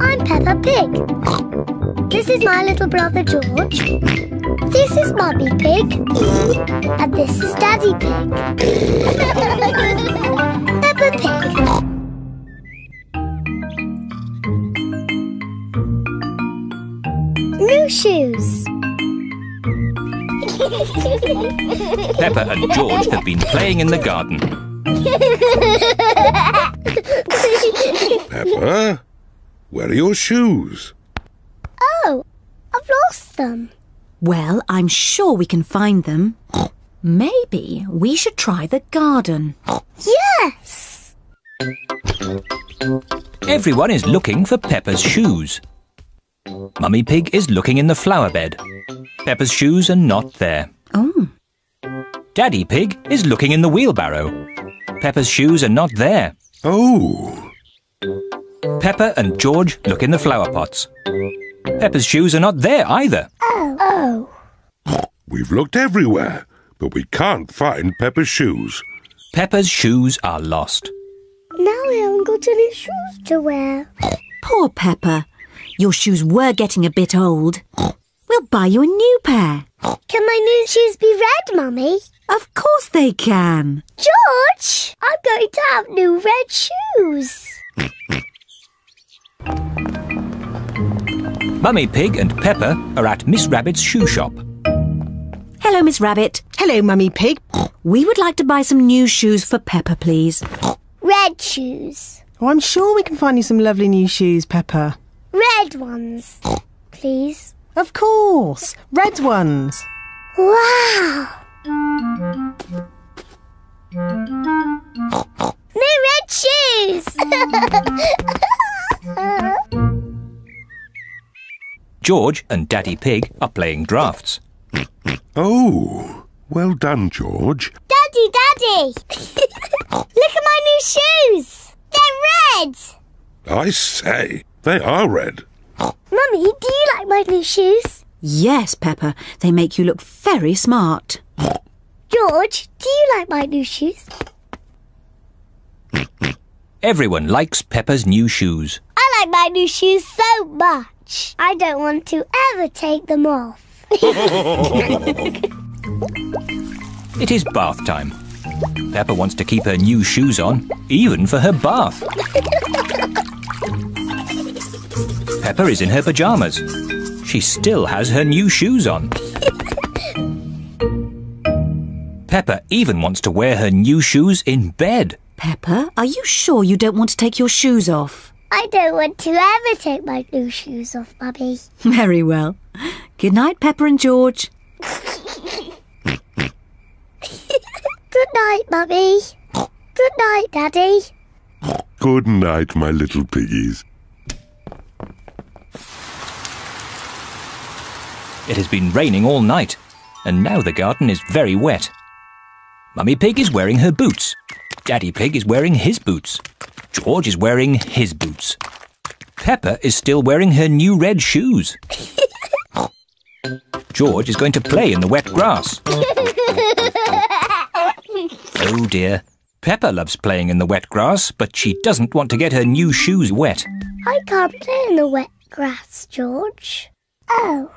I'm Peppa Pig. This is my little brother George. This is Mummy Pig. And this is Daddy Pig. Peppa Pig. New shoes. Peppa and George have been playing in the garden. Peppa, where are your shoes? oh, I've lost them. Well, I'm sure we can find them. Maybe we should try the garden. Yes. Everyone is looking for Peppa's shoes. Mummy Pig is looking in the flower bed. Peppa's shoes are not there. Oh, Daddy Pig is looking in the wheelbarrow. Peppa's shoes are not there. Oh, Peppa and George look in the flower pots. Peppa's shoes are not there either. Oh, oh. we've looked everywhere, but we can't find Peppa's shoes. Peppa's shoes are lost. Now I haven't got any shoes to wear. poor Peppa. Your shoes were getting a bit old. We'll buy you a new pair. Can my new shoes be red, Mummy? Of course they can. George, I'm going to have new red shoes. Mummy Pig and Peppa are at Miss Rabbit's shoe shop. Hello, Miss Rabbit. Hello, Mummy Pig. We would like to buy some new shoes for Peppa, please. Red shoes. Oh, I'm sure we can find you some lovely new shoes, Peppa. Red ones. Please. Of course, red ones. Wow. New red shoes. George and Daddy Pig are playing drafts. Oh, well done, George. Daddy, Daddy. Look at my new shoes. They're red. I say, they are red. Mummy, do you like my new shoes? Yes, Peppa. They make you look very smart. George, do you like my new shoes? Everyone likes Peppa's new shoes. I like my new shoes so much. I don't want to ever take them off. It is bath time. Peppa wants to keep her new shoes on, even for her bath. Peppa is in her pajamas. She still has her new shoes on. Peppa even wants to wear her new shoes in bed. Peppa, are you sure you don't want to take your shoes off? I don't want to ever take my new shoes off, Mummy. Very well. Good night, Peppa and George. Good night, Mummy. Good night, Daddy. Good night, my little piggies. It has been raining all night, and now the garden is very wet. Mummy Pig is wearing her boots. Daddy Pig is wearing his boots. George is wearing his boots. Peppa is still wearing her new red shoes. George is going to play in the wet grass. Oh dear. Peppa loves playing in the wet grass, but she doesn't want to get her new shoes wet. I can't play in the wet grass, George. Oh.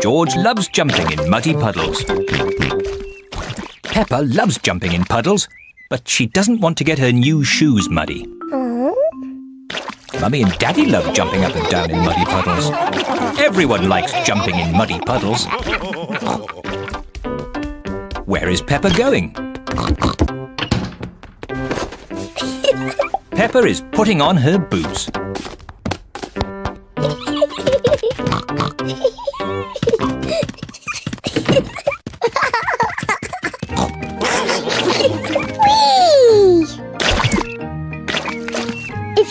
George loves jumping in muddy puddles. Peppa loves jumping in puddles, but she doesn't want to get her new shoes muddy. Mummy and Daddy love jumping up and down in muddy puddles. Everyone likes jumping in muddy puddles. Where is Peppa going? Peppa is putting on her boots.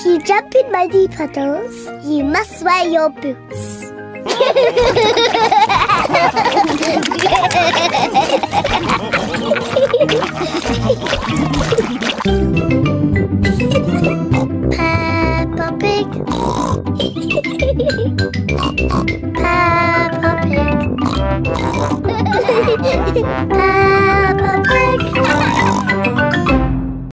If you jump in muddy puddles, you must wear your boots.